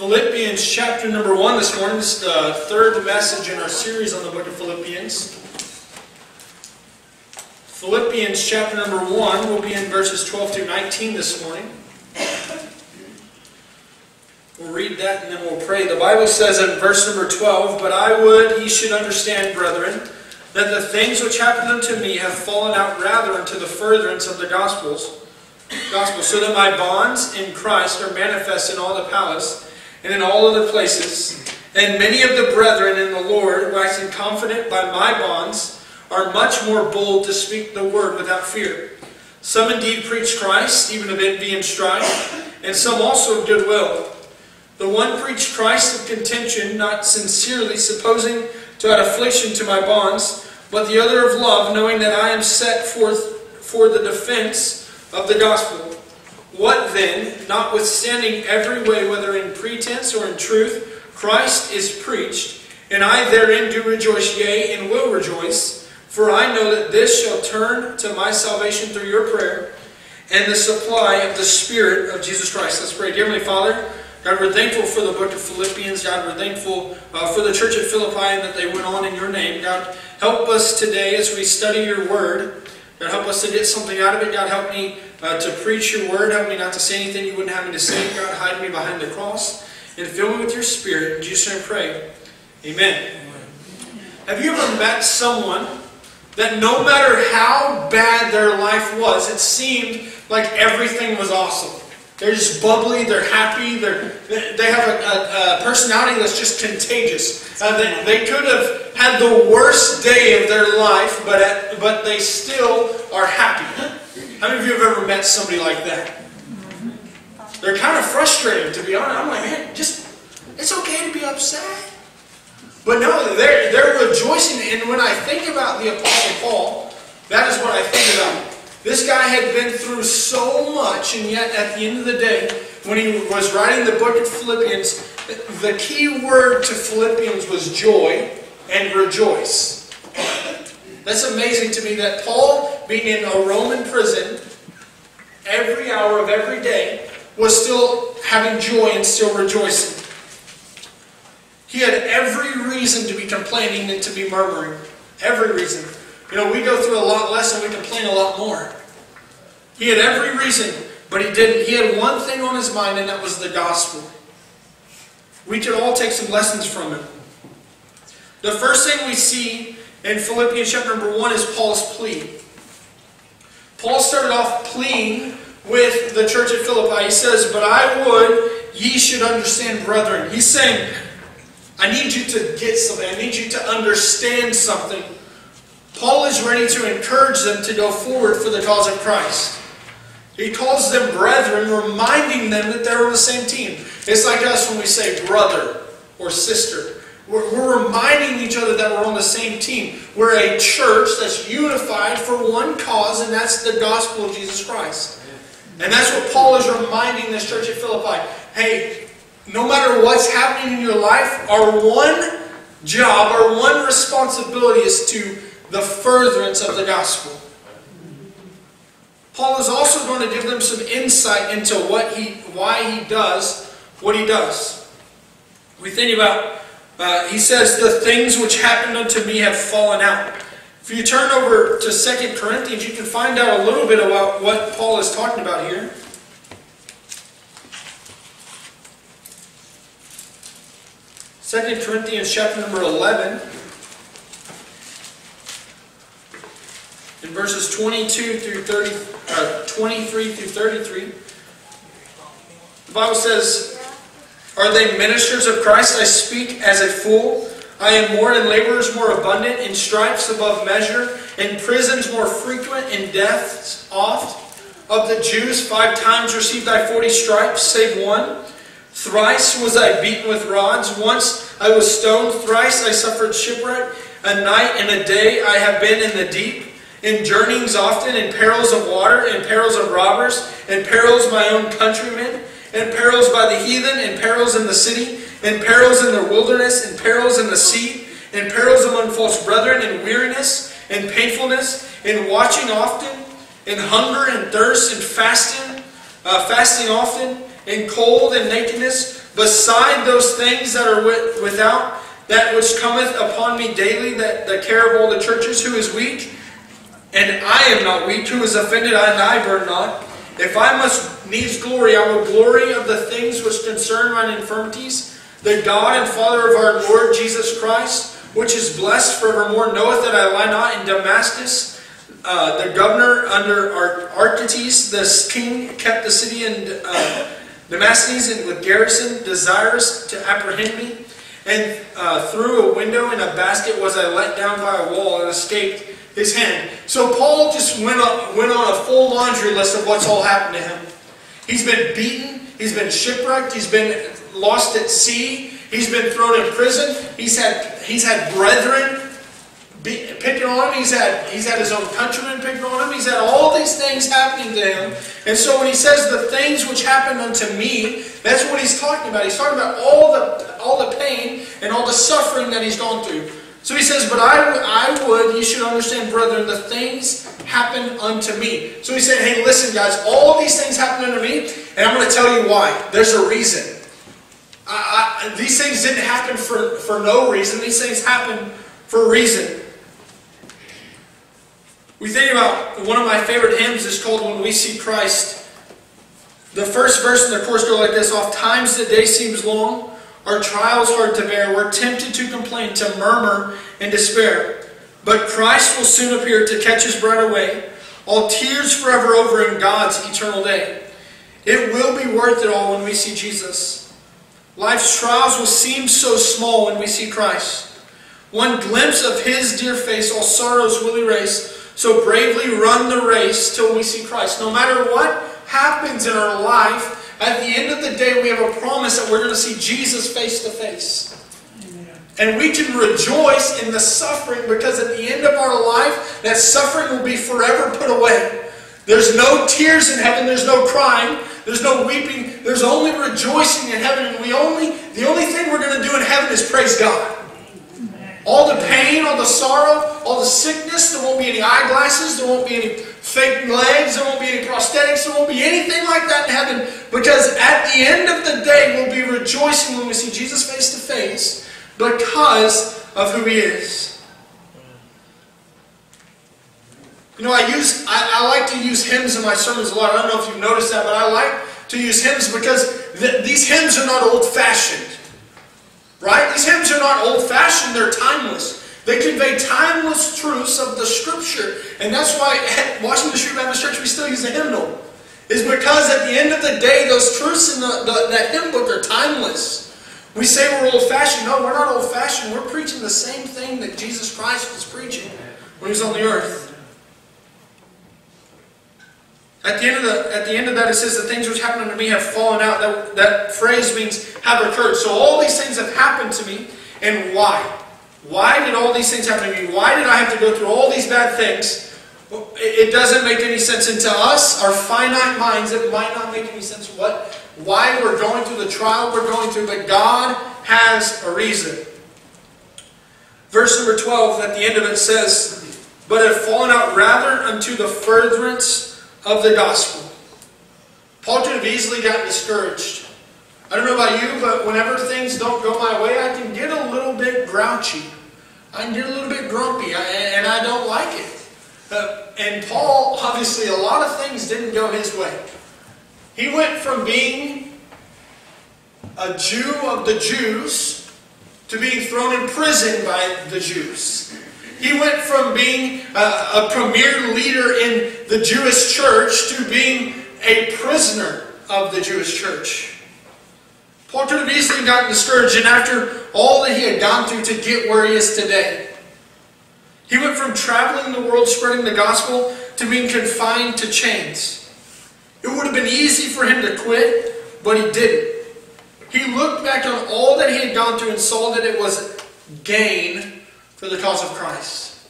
Philippians chapter number 1 this morning. This is the third message in our series on the book of Philippians. Philippians chapter number 1 will be in verses 12 through 19 this morning. We'll read that and then we'll pray. The Bible says in verse number 12, But I would ye should understand, brethren, that the things which happened unto me have fallen out rather unto the furtherance of the Gospels, gospel, so that my bonds in Christ are manifest in all the palace and in all other places. And many of the brethren in the Lord, waxing confident by my bonds, are much more bold to speak the word without fear. Some indeed preach Christ, even of envy and strife, and some also of goodwill. The one preached Christ of contention, not sincerely, supposing to add affliction to my bonds, but the other of love, knowing that I am set forth for the defense of the gospel. What then, notwithstanding every way, whether in pretense or in truth, Christ is preached, and I therein do rejoice, yea, and will rejoice, for I know that this shall turn to my salvation through your prayer and the supply of the Spirit of Jesus Christ. Let's pray. Dear Heavenly Father, God, we're thankful for the book of Philippians. God, we're thankful uh, for the church at Philippi and that they went on in your name. God, help us today as we study your word. God, help us to get something out of it. God, help me uh, to preach your word. Help me not to say anything you wouldn't have me to say. God, hide me behind the cross and fill me with your spirit. In Jesus' name pray. Amen. Have you ever met someone that no matter how bad their life was, it seemed like everything was awesome? They're just bubbly, they're happy, they're, they have a, a, a personality that's just contagious. Uh, they, they could have had the worst day of their life, but, at, but they still are happy. How many of you have ever met somebody like that? They're kind of frustrating, to be honest. I'm like, man, just, it's okay to be upset. But no, they're, they're rejoicing. And when I think about the Apostle Paul, that is what I think about. This guy had been through so much, and yet at the end of the day, when he was writing the book of Philippians, the key word to Philippians was joy and rejoice. That's amazing to me that Paul, being in a Roman prison every hour of every day, was still having joy and still rejoicing. He had every reason to be complaining and to be murmuring. Every reason. You know, we go through a lot less and we complain a lot more. He had every reason, but he didn't. He had one thing on his mind, and that was the gospel. We could all take some lessons from it. The first thing we see in Philippians chapter number 1 is Paul's plea. Paul started off pleading with the church at Philippi. He says, But I would ye should understand, brethren. He's saying, I need you to get something. I need you to understand something. Paul is ready to encourage them to go forward for the cause of Christ. He calls them brethren, reminding them that they're on the same team. It's like us when we say brother or sister. We're, we're reminding each other that we're on the same team. We're a church that's unified for one cause, and that's the gospel of Jesus Christ. And that's what Paul is reminding this church at Philippi. Hey, no matter what's happening in your life, our one job, our one responsibility is to the furtherance of the gospel. Paul is also going to give them some insight into what he, why he does what he does. We think about, uh, he says, the things which happened unto me have fallen out. If you turn over to 2 Corinthians, you can find out a little bit about what Paul is talking about here. Second Corinthians chapter number 11. in verses 22 through 30, uh, 23 through 33. The Bible says, Are they ministers of Christ? I speak as a fool. I am more in laborers more abundant, in stripes above measure, in prisons more frequent, in deaths oft. Of the Jews, five times received I forty stripes, save one. Thrice was I beaten with rods. Once I was stoned. Thrice I suffered shipwreck. A night and a day I have been in the deep in journeyings often, in perils of water, in perils of robbers, in perils of my own countrymen, in perils by the heathen, in perils in the city, in perils in the wilderness, in perils in the sea, in perils among false brethren, in weariness, in painfulness, in watching often, in hunger and thirst, in fasting, uh, fasting often, in cold and nakedness. beside those things that are without, that which cometh upon me daily, that the care of all the churches, who is weak, and I am not weak, who is offended, and I burn not. If I must needs glory, I will glory of the things which concern mine infirmities. The God and Father of our Lord Jesus Christ, which is blessed forevermore, knoweth that I lie not in Damascus. Uh, the governor under Artaxerxes, the king, kept the city in uh, Damascus and with garrison, desirous to apprehend me. And uh, through a window in a basket was I let down by a wall and escaped his hand. So Paul just went, up, went on a full laundry list of what's all happened to him. He's been beaten, he's been shipwrecked, he's been lost at sea, he's been thrown in prison, he's had, he's had brethren picking on him, he's had, he's had his own countrymen picking on him, he's had all these things happening to him. And so when he says the things which happened unto me, that's what he's talking about. He's talking about all the, all the pain and all the suffering that he's gone through. So he says, But I, I would, you should understand, brethren, the things happen unto me. So he said, Hey, listen, guys, all these things happen unto me, and I'm going to tell you why. There's a reason. I, I, these things didn't happen for, for no reason. These things happen for a reason. We think about one of my favorite hymns is called When We See Christ. The first verse in the chorus go like this Oft times the day seems long, our trials hard to bear. We're tempted to complain, to murmur and despair. But Christ will soon appear to catch his bride away, all tears forever over in God's eternal day. It will be worth it all when we see Jesus. Life's trials will seem so small when we see Christ. One glimpse of his dear face, all sorrows will erase. So bravely run the race till we see Christ. No matter what happens in our life, at the end of the day, we have a promise that we're going to see Jesus face to face. And we can rejoice in the suffering because at the end of our life, that suffering will be forever put away. There's no tears in heaven, there's no crying, there's no weeping, there's only rejoicing in heaven. And we only the only thing we're going to do in heaven is praise God. All the pain, all the sorrow, all the sickness, there won't be any eyeglasses, there won't be any fake legs, there won't be any prosthetics, there won't be anything like that in heaven. Because at the end of the day, we'll be rejoicing when we see Jesus face to face because of who He is. You know, I use I, I, like to use hymns in my sermons a lot. I don't know if you've noticed that, but I like to use hymns because th these hymns are not old-fashioned. Right? These hymns are not old-fashioned, they're timeless. They convey timeless truths of the Scripture. And that's why at Washington Street Baptist Church we still use a hymnal. Is because at the end of the day, those truths in the, the, that hymn book are timeless. We say we're old-fashioned. No, we're not old-fashioned. We're preaching the same thing that Jesus Christ was preaching when he was on the earth. At the end of the at the end of that, it says the things which happened to me have fallen out. That, that phrase means have occurred. So all these things have happened to me, and why? Why did all these things happen to me? Why did I have to go through all these bad things? It doesn't make any sense. And to us, our finite minds, it might not make any sense what, why we're going through the trial we're going through, but God has a reason. Verse number 12, at the end of it says, But have fallen out rather unto the furtherance of the gospel. Paul could have easily gotten discouraged. I don't know about you, but whenever things don't go my way, I can get a little bit grouchy. I get a little bit grumpy, and I don't like it. Uh, and Paul, obviously, a lot of things didn't go his way. He went from being a Jew of the Jews to being thrown in prison by the Jews. He went from being a, a premier leader in the Jewish church to being a prisoner of the Jewish church. Paul could have easily gotten discouraged, and after all that he had gone through to get where he is today, he went from traveling the world spreading the gospel to being confined to chains. It would have been easy for him to quit, but he didn't. He looked back on all that he had gone through and saw that it was gain for the cause of Christ.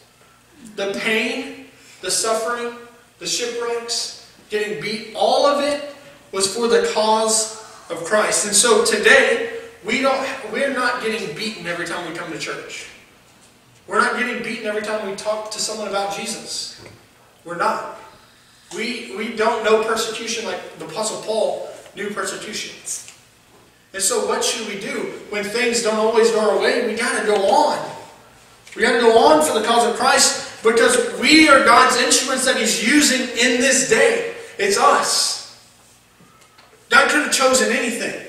The pain, the suffering, the shipwrecks, getting beat, all of it was for the cause of Christ. And so today, we don't, we're not getting beaten every time we come to church. We're not getting beaten every time we talk to someone about Jesus. We're not. We, we don't know persecution like the Apostle Paul knew persecution. And so, what should we do when things don't always go our way? We got to go on. We got to go on for the cause of Christ because we are God's instruments that He's using in this day. It's us. God could have chosen anything.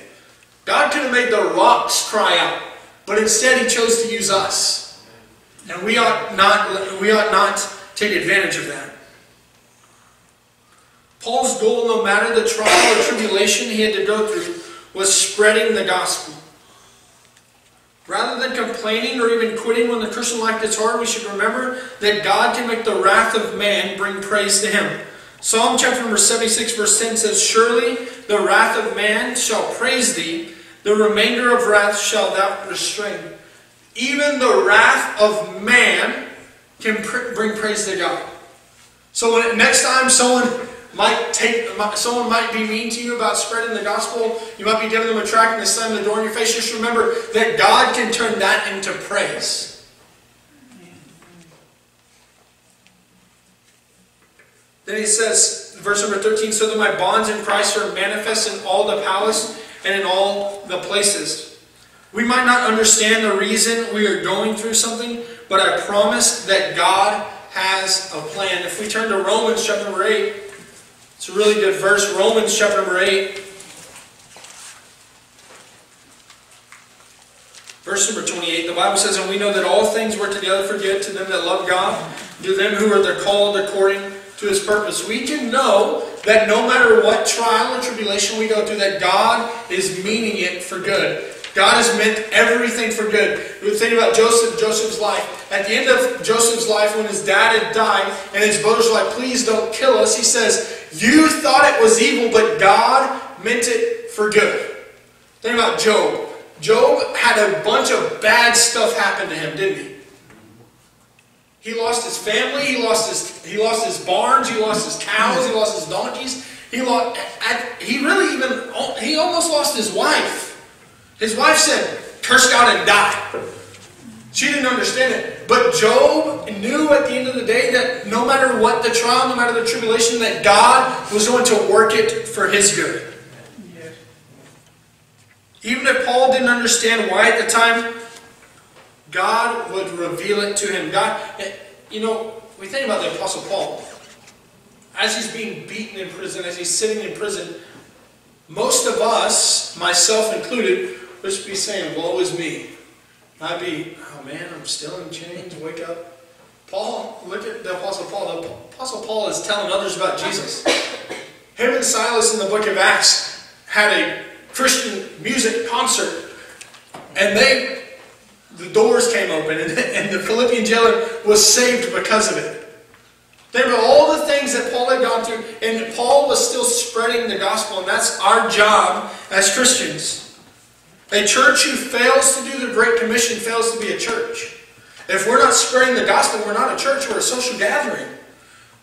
God could have made the rocks cry out, but instead He chose to use us. And we ought not, we ought not take advantage of that. Paul's goal, no matter the trial or tribulation he had to go through, was spreading the gospel. Rather than complaining or even quitting when the Christian life gets hard, we should remember that God can make the wrath of man bring praise to him. Psalm chapter number 76, verse 10 says, Surely the wrath of man shall praise thee, the remainder of wrath shall thou restrain. Even the wrath of man can pr bring praise to God. So when, next time someone might take, someone might be mean to you about spreading the gospel. You might be giving them a tract and they slam the door in your face. Just remember that God can turn that into praise. Then he says, verse number 13, so that my bonds in Christ are manifest in all the palace and in all the places. We might not understand the reason we are going through something, but I promise that God has a plan. If we turn to Romans chapter number 8, it's a really good verse, Romans chapter number 8. Verse number 28, the Bible says, And we know that all things work together for good to them that love God, to them who are the called according to His purpose. We can know that no matter what trial or tribulation we go through, that God is meaning it for good. God has meant everything for good. We think about Joseph, Joseph's life. At the end of Joseph's life, when his dad had died, and his brothers were like, please don't kill us, he says, you thought it was evil, but God meant it for good. Think about Job. Job had a bunch of bad stuff happen to him, didn't he? He lost his family, he lost his, he lost his barns, he lost his cows, he lost his donkeys. He, lost, he really even, he almost lost his wife. His wife said, curse God and die. She didn't understand it. But Job knew at the end of the day that no matter what the trial, no matter the tribulation, that God was going to work it for his good. Even if Paul didn't understand why at the time, God would reveal it to him. God, you know, we think about the Apostle Paul. As he's being beaten in prison, as he's sitting in prison, most of us, myself included, would be saying, woe is me. I'd be, oh man, I'm still in chains, wake up. Paul, look at the Apostle Paul. The Apostle Paul is telling others about Jesus. Him and Silas in the book of Acts had a Christian music concert. And they, the doors came open, and, and the Philippian jailer was saved because of it. Think about all the things that Paul had gone through, and Paul was still spreading the gospel, and that's our job as Christians. A church who fails to do the Great Commission fails to be a church. If we're not spreading the gospel, we're not a church, we're a social gathering.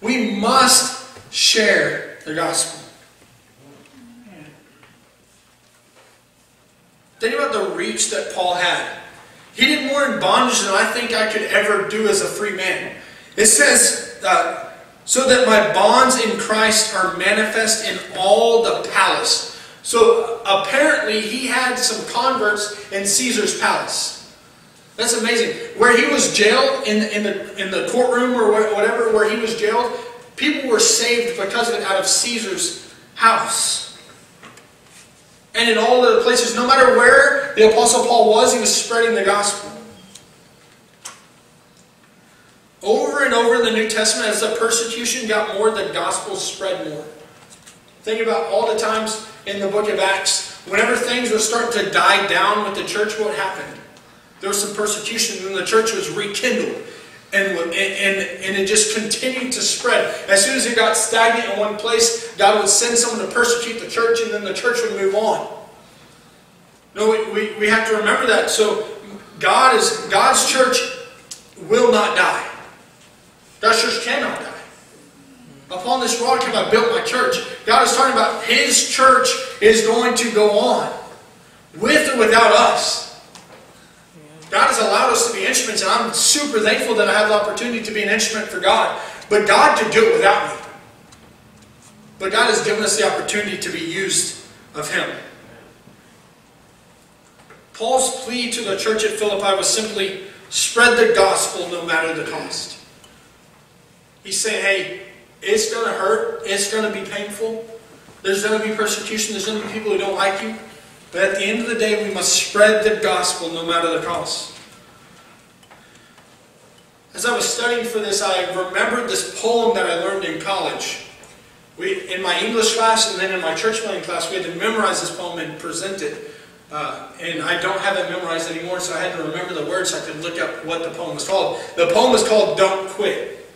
We must share the gospel. Think about the reach that Paul had. He did more in bondage than I think I could ever do as a free man. It says, uh, so that my bonds in Christ are manifest in all the palace so apparently he had some converts in Caesar's palace. That's amazing. Where he was jailed in, in, the, in the courtroom or whatever, where he was jailed, people were saved because of it out of Caesar's house. And in all the places, no matter where the Apostle Paul was, he was spreading the gospel. Over and over in the New Testament, as the persecution got more, the gospel spread more. Think about all the times in the book of Acts, whenever things were starting to die down with the church, what happened? There was some persecution and the church was rekindled. And, and, and it just continued to spread. As soon as it got stagnant in one place, God would send someone to persecute the church and then the church would move on. No, we, we, we have to remember that. So God is God's church will not die. God's church cannot die. Upon this rock have I built my church. God is talking about His church is going to go on. With or without us. God has allowed us to be instruments, and I'm super thankful that I have the opportunity to be an instrument for God. But God could do it without me. But God has given us the opportunity to be used of Him. Paul's plea to the church at Philippi was simply spread the gospel no matter the cost. He's saying, hey, it's going to hurt, it's going to be painful, there's going to be persecution, there's going to be people who don't like you. But at the end of the day, we must spread the gospel no matter the cost. As I was studying for this, I remembered this poem that I learned in college. We, in my English class and then in my church planting class, we had to memorize this poem and present it. Uh, and I don't have it memorized anymore, so I had to remember the words so I could look up what the poem was called. The poem was called Don't Quit.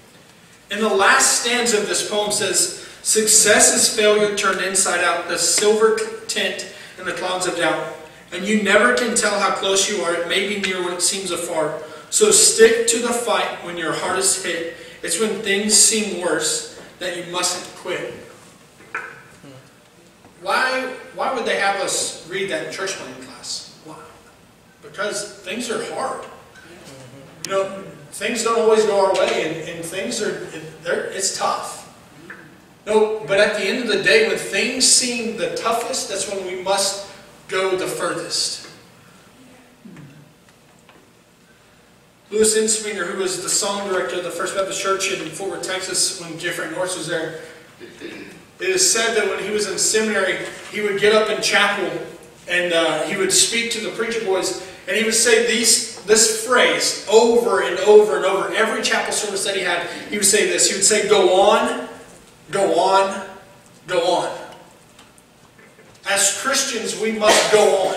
And the last stanza of this poem says, Success is failure turned inside out, the silver tint in the clouds of doubt. And you never can tell how close you are. It may be near when it seems afar. So stick to the fight when your heart is hit. It's when things seem worse that you mustn't quit. Why, why would they have us read that in church planting class? Why? Because things are hard. You know, things don't always go our way, and, and things are, it's tough. No, but at the end of the day, when things seem the toughest, that's when we must go the furthest. Louis Entzminger, who was the song director of the First Baptist Church in Fort Worth, Texas, when J. Frank Norris was there, it is said that when he was in seminary, he would get up in chapel and uh, he would speak to the preacher boys, and he would say these, this phrase over and over and over. Every chapel service that he had, he would say this. He would say, Go on, go on, go on. As Christians, we must go on.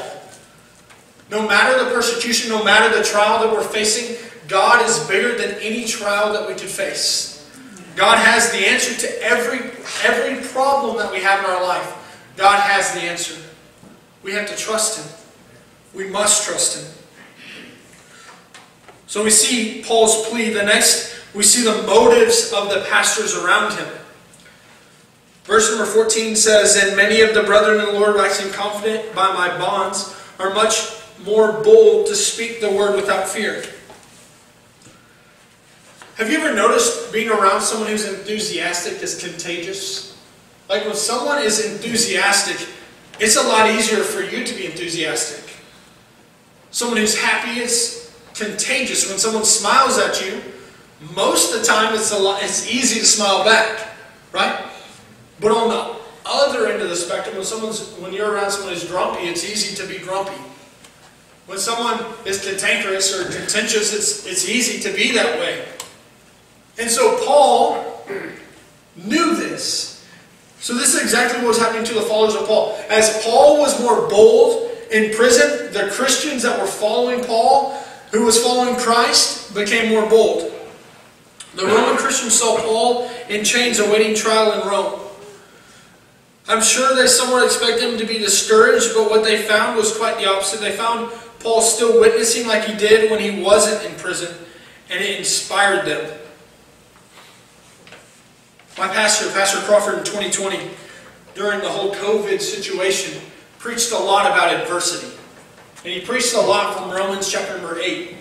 No matter the persecution, no matter the trial that we're facing, God is bigger than any trial that we could face. God has the answer to every, every problem that we have in our life. God has the answer. We have to trust Him. We must trust Him. So we see Paul's plea. The next, we see the motives of the pastors around him. Verse number 14 says, And many of the brethren in the Lord, waxing confident by my bonds, are much more bold to speak the word without fear. Have you ever noticed being around someone who's enthusiastic is contagious? Like when someone is enthusiastic, it's a lot easier for you to be enthusiastic. Someone who's happy is contagious. When someone smiles at you, most of the time it's a lot, it's easy to smile back, right? But on the other end of the spectrum, when someone's when you're around someone who's grumpy, it's easy to be grumpy. When someone is cantankerous or contentious, it's, it's easy to be that way. And so Paul knew this. So this is exactly what was happening to the followers of Paul. As Paul was more bold in prison, the Christians that were following Paul, who was following Christ, became more bold. The Roman Christians saw Paul in chains awaiting trial in Rome. I'm sure they somewhat expected him to be discouraged, but what they found was quite the opposite. They found Paul still witnessing like he did when he wasn't in prison, and it inspired them. My pastor, Pastor Crawford, in 2020, during the whole COVID situation, preached a lot about adversity. And he preached a lot from Romans chapter number 8.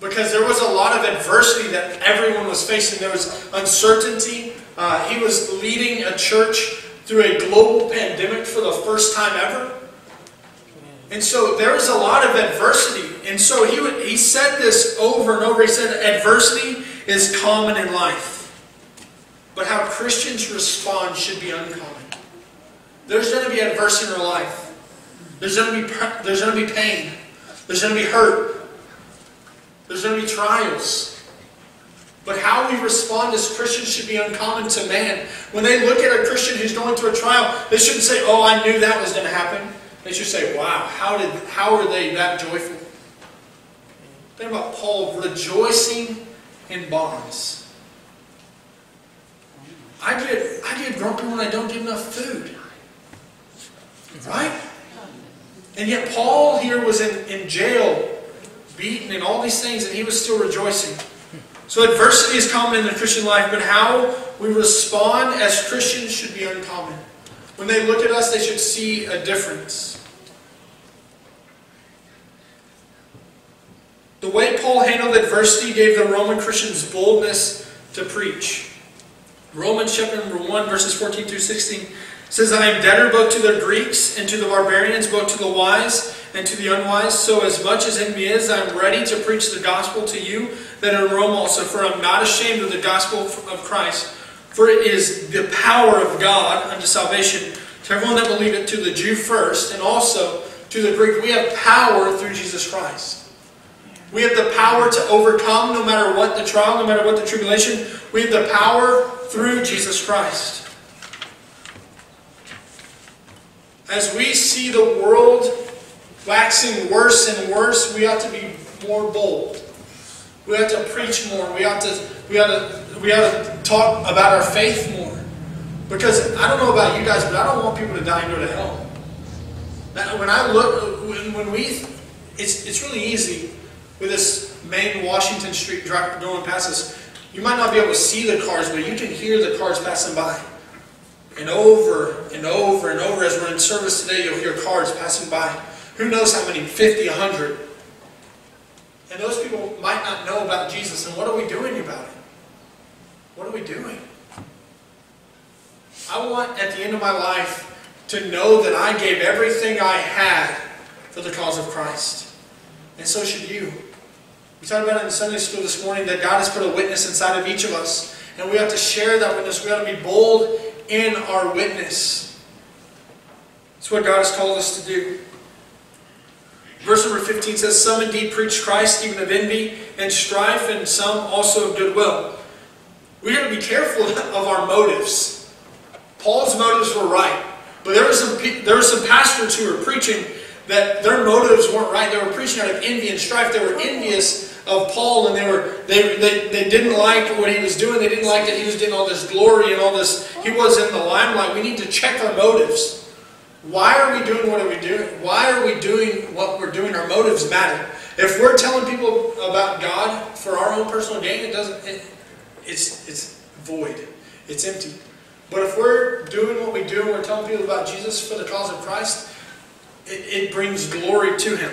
Because there was a lot of adversity that everyone was facing. There was uncertainty. Uh, he was leading a church through a global pandemic for the first time ever. And so there was a lot of adversity. And so he, would, he said this over and over. He said, adversity is common in life. But how Christians respond should be uncommon. There's going to be adversity in our life. There's going to be, there's going to be pain. There's going to be hurt. There's going to be trials. But how we respond as Christians should be uncommon to man. When they look at a Christian who's going through a trial, they shouldn't say, oh, I knew that was going to happen. They should say, wow, how, did, how are they that joyful? Think about Paul rejoicing in bonds. I get, I get grumpy when I don't get enough food. Right? And yet Paul here was in, in jail, beaten, and all these things, and he was still rejoicing. So adversity is common in the Christian life, but how we respond as Christians should be uncommon. When they look at us, they should see a difference. The way Paul handled adversity gave the Roman Christians boldness to preach. Romans chapter number 1, verses 14 through 16 says, I am debtor both to the Greeks and to the barbarians, both to the wise and to the unwise. So as much as in me is, I am ready to preach the gospel to you that in Rome also. For I am not ashamed of the gospel of Christ. For it is the power of God unto salvation to everyone that believeth, to the Jew first, and also to the Greek. We have power through Jesus Christ. We have the power to overcome no matter what the trial, no matter what the tribulation. We have the power through Jesus Christ. As we see the world waxing worse and worse, we ought to be more bold. We have to preach more. We have to we have to we have to talk about our faith more. Because I don't know about you guys, but I don't want people to die and go to hell. When I look, when, when we, it's it's really easy with this main Washington Street drive going past us. You might not be able to see the cars, but you can hear the cars passing by. And over and over and over, as we're in service today, you'll hear cars passing by. Who knows how many? 50, 100. And those people might not know about Jesus. And what are we doing about it? What are we doing? I want, at the end of my life, to know that I gave everything I had for the cause of Christ. And so should you. We talked about it in Sunday school this morning that God has put a witness inside of each of us. And we have to share that witness. We have to be bold in our witness. It's what God has called us to do. Verse number 15 says, Some indeed preach Christ, even of envy and strife, and some also of goodwill. We have to be careful of our motives. Paul's motives were right, but there were some there were some pastors who were preaching that their motives weren't right. They were preaching out of envy and strife. They were envious of Paul, and they were they, they, they didn't like what he was doing. They didn't like that he was getting all this glory and all this. He was in the limelight. We need to check our motives. Why are we doing what are we doing? Why are we doing what we're doing? Our motives matter. If we're telling people about God for our own personal gain, it doesn't. It, it's it's void. It's empty. But if we're doing what we do and we're telling people about Jesus for the cause of Christ, it, it brings glory to Him.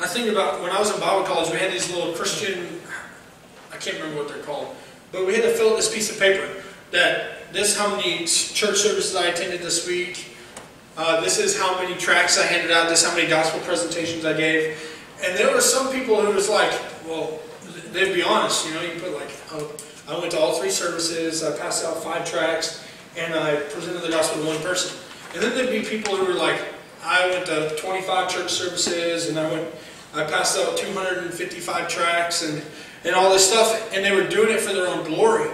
I think about when I was in Bible college, we had these little Christian, I can't remember what they're called, but we had to fill out this piece of paper that this how many church services I attended this week, uh, this is how many tracts I handed out, this is how many gospel presentations I gave. And there were some people who was like, well, they'd be honest, you know, you put like, oh, I went to all three services, I passed out five tracts, and I presented the gospel to one person. And then there'd be people who were like, I went to 25 church services, and I went, I passed out 255 tracts, and, and all this stuff, and they were doing it for their own glory.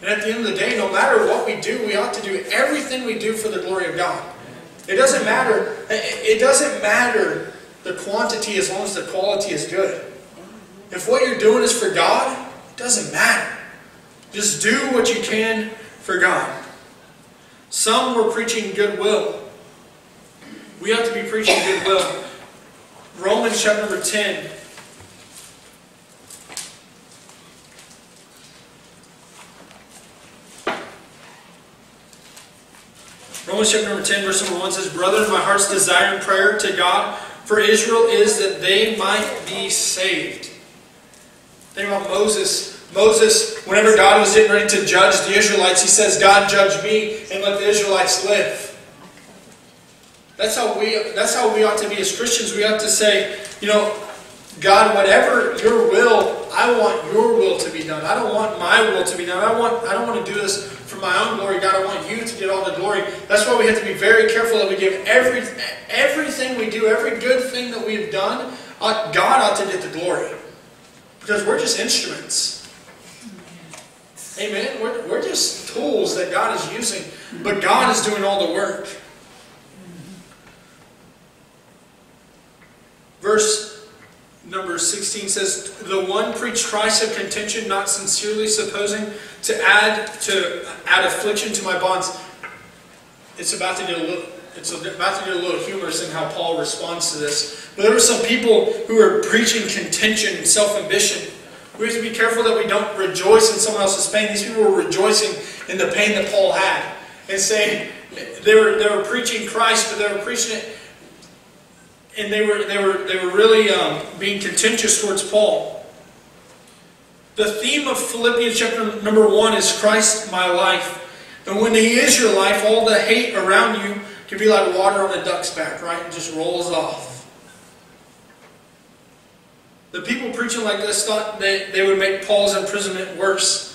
And at the end of the day, no matter what we do, we ought to do everything we do for the glory of God. It doesn't matter. It doesn't matter the quantity as long as the quality is good. If what you're doing is for God, it doesn't matter. Just do what you can for God. Some were preaching goodwill. We have to be preaching goodwill. Romans chapter number 10. Romans chapter number 10, verse number 1 says, Brethren, my heart's desire and prayer to God for Israel is that they might be saved. Think about Moses. Moses, whenever God was getting ready to judge the Israelites, he says, God judge me and let the Israelites live. That's how we that's how we ought to be as Christians. We have to say, you know, God, whatever your will, I want your will to be done. I don't want my will to be done. I want I don't want to do this for my own glory. God, I want you to get all the glory. That's why we have to be very careful that we give every everything we do, every good thing that we've done, uh, God ought to get the glory. Because we're just instruments. Amen. We're, we're just tools that God is using, but God is doing all the work. Verse number 16 says, The one preached Christ of contention, not sincerely supposing to add to add affliction to my bonds. It's about to get a little it's about to get a little humorous in how Paul responds to this. But there were some people who were preaching contention and self-ambition. We have to be careful that we don't rejoice in someone else's pain. These people were rejoicing in the pain that Paul had. And saying they were they were preaching Christ, but they were preaching it and they were they were they were really um, being contentious towards Paul. The theme of Philippians chapter number one is Christ my life. And when He is your life, all the hate around you can be like water on a duck's back, right? It just rolls off. The people preaching like this thought they, they would make Paul's imprisonment worse.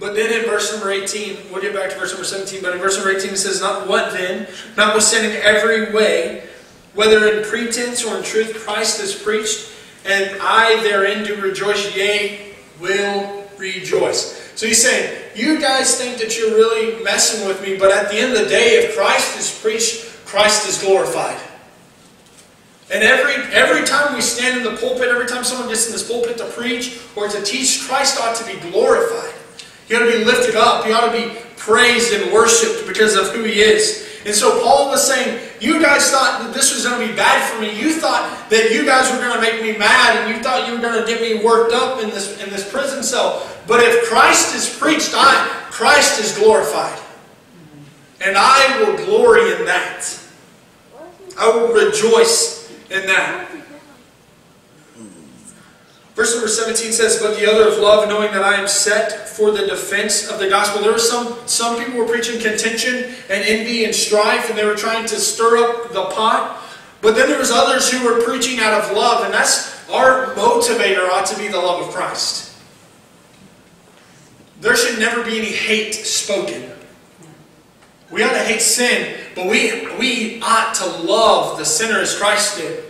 But then in verse number 18, we'll get back to verse number 17, but in verse number 18 it says, Not what then, notwithstanding every way, whether in pretense or in truth, Christ is preached, and I therein do rejoice, yea, will rejoice. So he's saying, you guys think that you're really messing with me, but at the end of the day, if Christ is preached, Christ is glorified. And every, every time we stand in the pulpit, every time someone gets in this pulpit to preach or to teach, Christ ought to be glorified. He ought to be lifted up. He ought to be praised and worshipped because of who he is. And so Paul was saying, you guys thought that this was going to be bad for me. You thought that you guys were going to make me mad and you thought you were going to get me worked up in this, in this prison cell. But if Christ is preached, I, Christ is glorified. And I will glory in that. I will rejoice in that. Verse number 17 says, But the other of love, knowing that I am set for the defense of the gospel. There were some, some people were preaching contention and envy and strife, and they were trying to stir up the pot. But then there was others who were preaching out of love, and that's our motivator ought to be the love of Christ. There should never be any hate spoken. We ought to hate sin, but we, we ought to love the sinner as Christ did.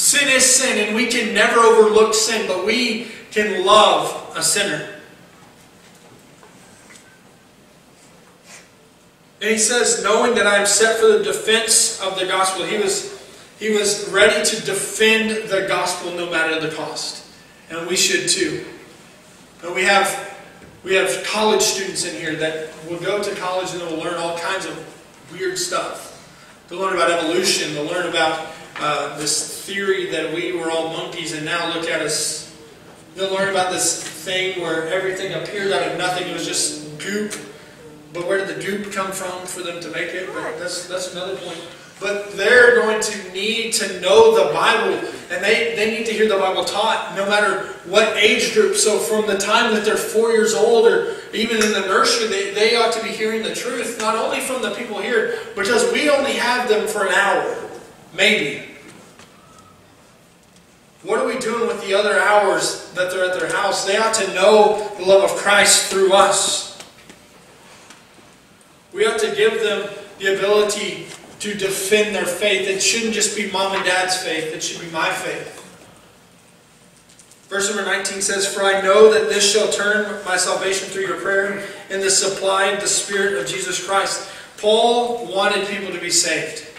Sin is sin, and we can never overlook sin, but we can love a sinner. And he says, knowing that I am set for the defense of the gospel, he was, he was ready to defend the gospel no matter the cost. And we should too. And we have we have college students in here that will go to college and they will learn all kinds of weird stuff. They'll learn about evolution. They'll learn about uh, this theory that we were all monkeys and now look at us. They'll learn about this thing where everything appeared out of nothing. It was just goop. But where did the goop come from for them to make it? But that's, that's another point. But they're going to need to know the Bible, and they, they need to hear the Bible taught no matter what age group. So from the time that they're four years old or even in the nursery, they, they ought to be hearing the truth, not only from the people here, because we only have them for an hour, maybe. What are we doing with the other hours that they're at their house? They ought to know the love of Christ through us. We ought to give them the ability to defend their faith. It shouldn't just be mom and dad's faith, it should be my faith. Verse number 19 says, For I know that this shall turn my salvation through your prayer and the supply of the Spirit of Jesus Christ. Paul wanted people to be saved.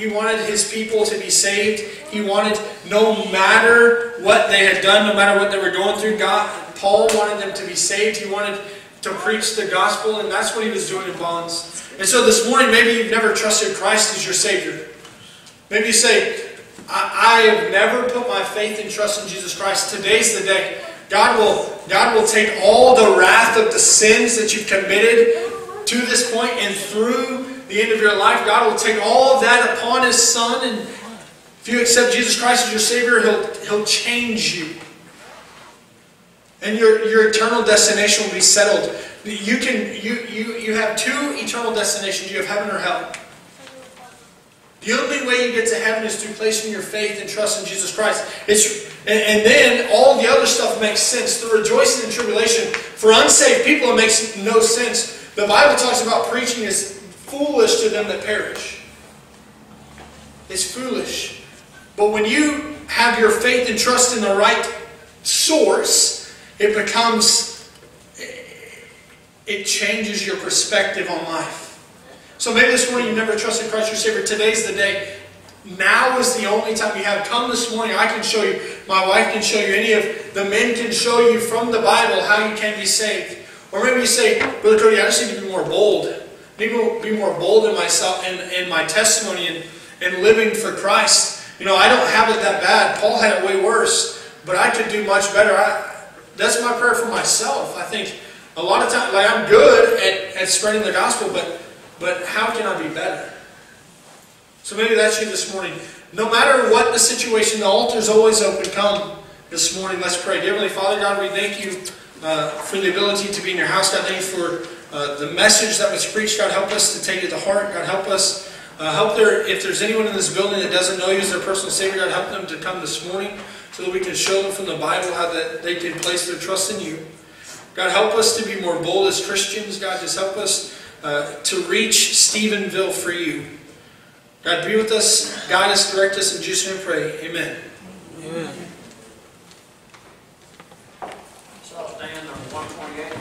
He wanted his people to be saved. He wanted, no matter what they had done, no matter what they were going through, God, Paul wanted them to be saved. He wanted to preach the gospel, and that's what he was doing in bonds. And so this morning, maybe you've never trusted Christ as your Savior. Maybe you say, I, I have never put my faith and trust in Jesus Christ. Today's the day. God will, God will take all the wrath of the sins that you've committed to this point and through the end of your life. God will take all that upon His Son. And if you accept Jesus Christ as your Savior, He'll, he'll change you. And your, your eternal destination will be settled. You can you, you you have two eternal destinations. You have heaven or hell. The only way you get to heaven is through placing your faith and trust in Jesus Christ. It's, and, and then all the other stuff makes sense. The rejoicing in tribulation. For unsaved people, it makes no sense. The Bible talks about preaching is foolish to them that perish. It's foolish. But when you have your faith and trust in the right source, it becomes it changes your perspective on life. So maybe this morning you've never trusted Christ your Savior. Today's the day. Now is the only time you have. Come this morning. I can show you. My wife can show you. Any of the men can show you from the Bible how you can be saved. Or maybe you say, Brother Cody, I just need to be more bold. Need to be more bold in myself and in, in my testimony and, and living for Christ. You know, I don't have it that bad. Paul had it way worse, but I could do much better. I, that's my prayer for myself. I think a lot of times, like I'm good at, at spreading the gospel, but but how can I be better? So maybe that's you this morning. No matter what the situation, the altar is always open. Come this morning. Let's pray. Dear Heavenly Father, God, we thank you uh, for the ability to be in your house. God, thank you for uh, the message that was preached, God help us to take it to heart. God help us. Uh, help there, if there's anyone in this building that doesn't know you as their personal Savior, God help them to come this morning so that we can show them from the Bible how that they can place their trust in you. God help us to be more bold as Christians. God just help us uh, to reach Stephenville for you. God be with us, guide us, direct us, in Jesus' name pray. Amen. Amen. So stand on 128.